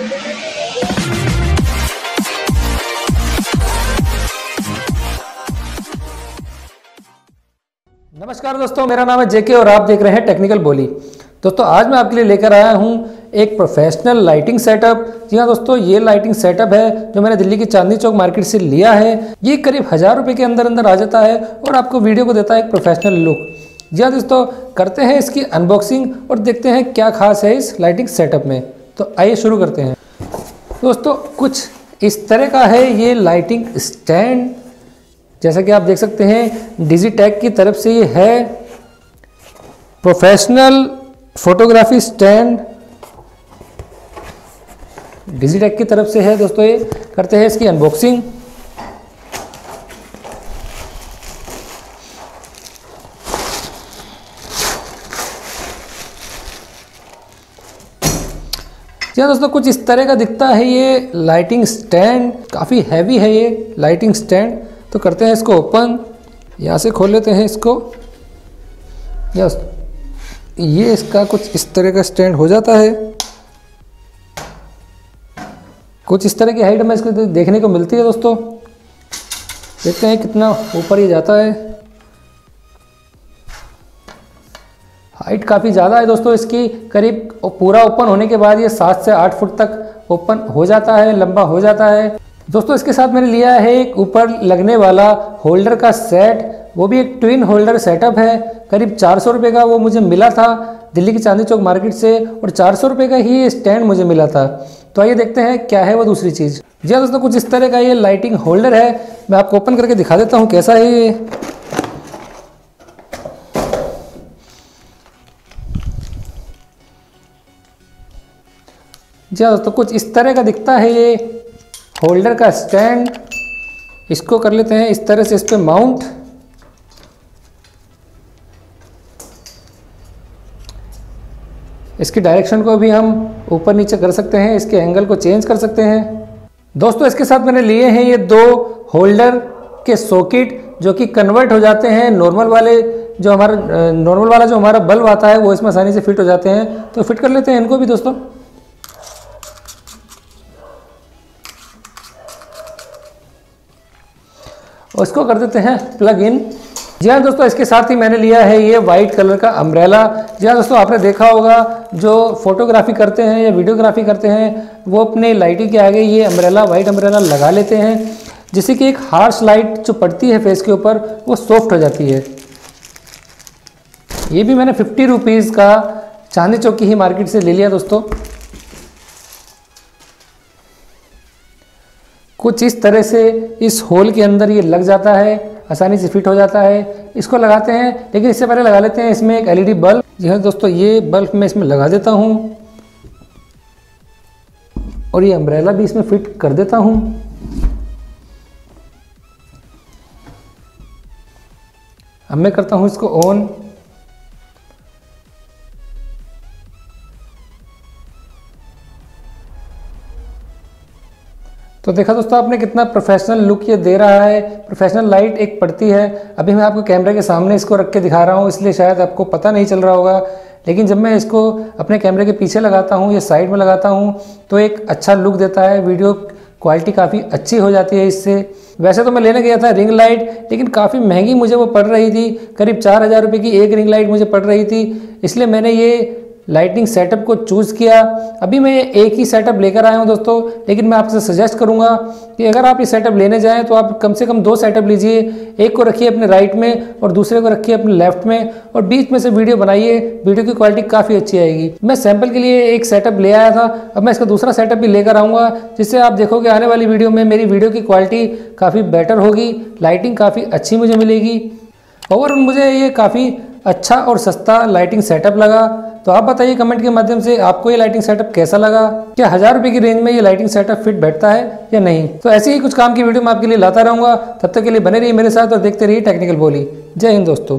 नमस्कार दोस्तों, मेरा नाम है जेके और आप देख रहे हैं टेक्निकल बोली। दोस्तों, आज मैं आपके लिए लेकर आया हूँ एक प्रोफेशनल लाइटिंग सेटअप जी हाँ दोस्तों, ये लाइटिंग सेटअप है जो मैंने दिल्ली की चांदनी चौक मार्केट से लिया है। ये करीब हज़ार रुपये के अंदर अंदर आ जाता है और आपको वीडियो को देता है एक प्रोफेशनल लुक जी हाँ दोस्तों, करते हैं इसकी अनबॉक्सिंग और देखते हैं क्या खास है इस लाइटिंग सेटअप में। तो आइए शुरू करते हैं। दोस्तों, कुछ इस तरह का है ये लाइटिंग स्टैंड जैसा कि आप देख सकते हैं डिजीटैक की तरफ़ से ये है। प्रोफेशनल फोटोग्राफी स्टैंड डिजीटैक की तरफ़ से है, दोस्तों, ये करते हैं इसकी अनबॉक्सिंग जी हाँ दोस्तों कुछ इस तरह का दिखता है ये लाइटिंग स्टैंड काफ़ी हैवी है ये लाइटिंग स्टैंड तो करते हैं इसको ओपन यहाँ से खोल लेते हैं इसको। यस ये इसका कुछ इस तरह का स्टैंड हो जाता है। कुछ इस तरह की हाइट हमें इसको देखने को मिलती है दोस्तों। देखते हैं कितना ऊपर ये जाता है। हाइट काफ़ी ज़्यादा है दोस्तों, इसकी करीब पूरा ओपन होने के बाद ये सात से आठ फुट तक ओपन हो जाता है, लंबा हो जाता है। दोस्तों, इसके साथ मैंने लिया है एक ऊपर लगने वाला होल्डर का सेट। वो भी एक ट्विन होल्डर सेटअप है। करीब चार सौ का वो मुझे मिला था दिल्ली की चांदी चौक मार्केट से और चार सौ का ही स्टैंड मुझे मिला था। तो आइए देखते हैं क्या है वो दूसरी चीज़। जी हाँ दोस्तों, कुछ इस तरह का ये लाइटिंग होल्डर है। मैं आपको ओपन करके दिखा देता हूँ कैसा है ये। जी हाँ दोस्तों कुछ इस तरह का दिखता है ये होल्डर का स्टैंड। इसको कर लेते हैं, इस तरह से इस पर माउंट। इसकी डायरेक्शन को भी हम ऊपर नीचे कर सकते हैं, इसके एंगल को चेंज कर सकते हैं। दोस्तों, इसके साथ मैंने लिए हैं ये दो होल्डर के सॉकेट, जो कि कन्वर्ट हो जाते हैं नॉर्मल वाले, जो हमारा नॉर्मल वाला जो हमारा बल्ब आता है, वो इसमें आसानी से फिट हो जाते हैं। तो फिट कर लेते हैं इनको भी दोस्तों। उसको कर देते हैं प्लग इन जी हाँ दोस्तों, इसके साथ ही मैंने लिया है ये वाइट कलर का अम्ब्रेला जी हाँ दोस्तों, आपने देखा होगा, जो फोटोग्राफी करते हैं या वीडियोग्राफी करते हैं, वो अपने लाइटिंग के आगे ये अम्ब्रेला वाइट अम्ब्रेला लगा लेते हैं, जिससे कि एक हार्श लाइट जो पड़ती है फेस के ऊपर, वो सॉफ्ट हो जाती है। ये भी मैंने फिफ्टी रुपीज़ का चांदी चौक की ही मार्केट से ले लिया दोस्तों। कुछ इस तरह से इस होल के अंदर ये लग जाता है, आसानी से फिट हो जाता है। इसको लगाते हैं, लेकिन इससे पहले लगा लेते हैं, इसमें एक एलईडी बल्ब। जी हाँ दोस्तों, ये बल्ब मैं इसमें लगा देता हूँ। और ये अम्ब्रेला भी इसमें फिट कर देता हूँ। अब मैं करता हूँ इसको ऑन तो देखा दोस्तों, आपने कितना प्रोफेशनल लुक ये दे रहा है। प्रोफेशनल लाइट एक पड़ती है। अभी मैं आपको कैमरे के सामने इसको रख के दिखा रहा हूँ, इसलिए शायद आपको पता नहीं चल रहा होगा। लेकिन जब मैं इसको अपने कैमरे के पीछे लगाता हूँ या साइड में लगाता हूँ तो एक अच्छा लुक देता है। वीडियो क्वालिटी काफ़ी अच्छी हो जाती है इससे। वैसे तो मैं लेने गया था रिंग लाइट लेकिन काफ़ी महँगी मुझे वो पड़ रही थी। करीब चार हज़ार रुपये की एक रिंग लाइट मुझे पड़ रही थी। इसलिए मैंने ये लाइटिंग सेटअप को चूज़ किया। अभी मैं एक ही सेटअप लेकर आया हूँ दोस्तों, लेकिन मैं आपसे सजेस्ट करूँगा कि अगर आप ये सेटअप लेने जाएँ तो आप कम से कम दो सेटअप लीजिए। एक को रखिए अपने राइट में और दूसरे को रखिए अपने लेफ़्ट में और बीच में से वीडियो बनाइए। वीडियो की क्वालिटी काफ़ी अच्छी आएगी। मैं सैंपल के लिए एक सेटअप ले आया था। अब मैं इसका दूसरा सेटअप भी लेकर आऊँगा, जिससे आप देखोगे आने वाली वीडियो में मेरी वीडियो की क्वालिटी काफ़ी बेटर होगी। लाइटिंग काफ़ी अच्छी मुझे मिलेगी। ओवरऑल मुझे ये काफ़ी अच्छा और सस्ता लाइटिंग सेटअप लगा। तो आप बताइए कमेंट के माध्यम से आपको ये लाइटिंग सेटअप कैसा लगा? क्या हज़ार रुपए की रेंज में ये लाइटिंग सेटअप फिट बैठता है या नहीं? तो ऐसे ही कुछ काम की वीडियो मैं आपके लिए लाता रहूँगा। तब तक के लिए बने रहिए मेरे साथ और देखते रहिए टेक्निकल बोली जय हिंद दोस्तों।